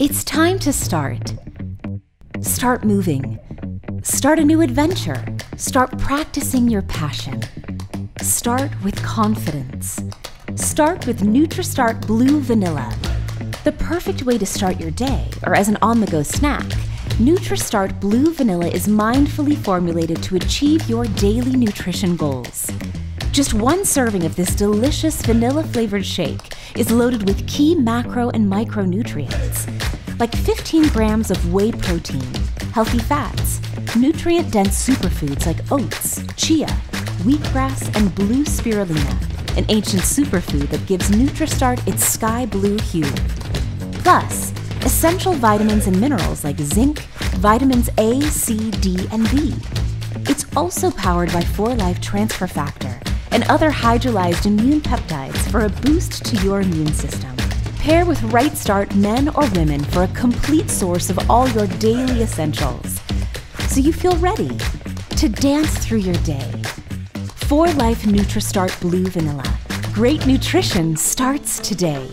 It's time to start. Start moving. Start a new adventure. Start practicing your passion. Start with confidence. Start with NutraStart Blue Vanilla. The perfect way to start your day, or as an on the go snack, NutraStart Blue Vanilla is mindfully formulated to achieve your daily nutrition goals. Just one serving of this delicious vanilla flavored shake is loaded with key macro and micronutrients, like 15 grams of whey protein, healthy fats, nutrient dense superfoods like oats, chia, wheatgrass, and blue spirulina, an ancient superfood that gives NutraStart its sky blue hue. Plus, essential vitamins and minerals like zinc, vitamins A, C, D, and B. It's also powered by 4Life Transfer Factor and other hydrolyzed immune peptides for a boost to your immune system. Pair with RiteStart men or women for a complete source of all your daily essentials. So you feel ready to dance through your day. 4Life NutraStart Blue Vanilla. Great nutrition starts today.